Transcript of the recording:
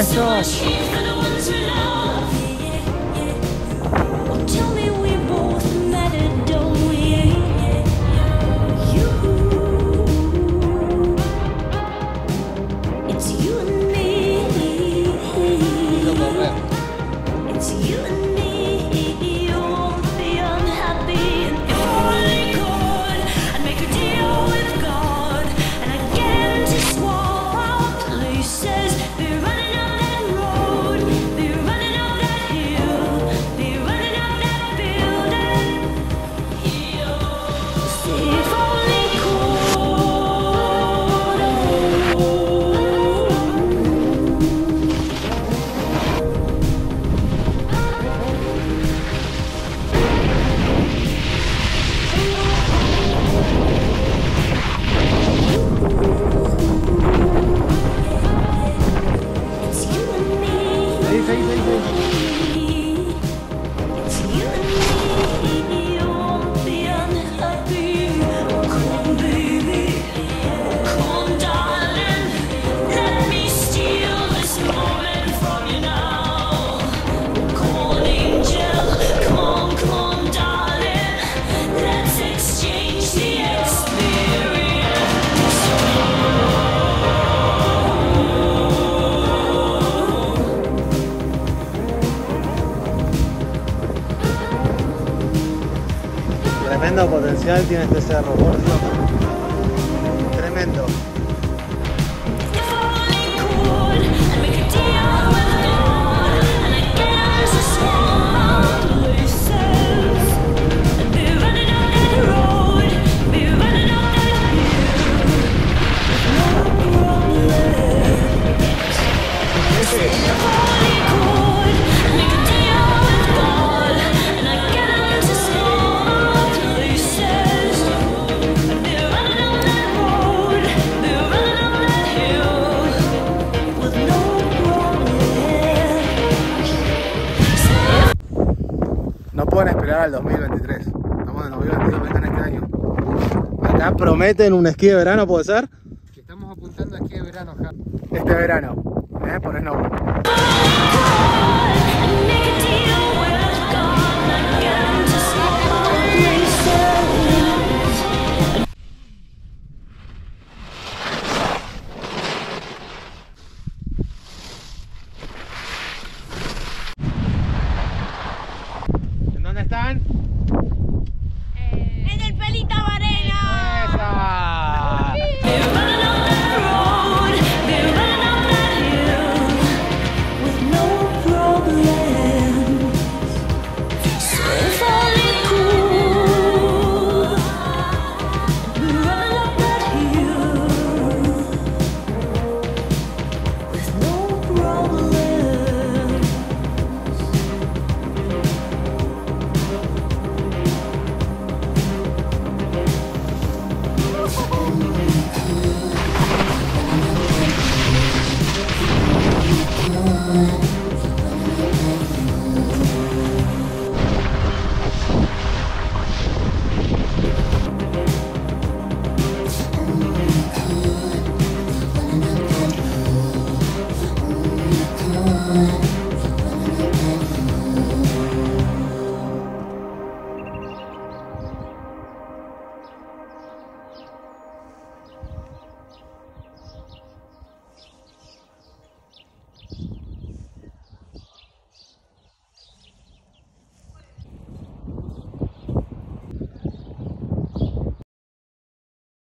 special. tiene este cerro, por Dios. Tremendo. Yeah. al 2023. Estamos en 2022, vengan este año. Acá prometen un esquí de verano, ¿puede ser? Estamos apuntando a esquí de verano, ja. Este verano, ¿eh? por snowboard.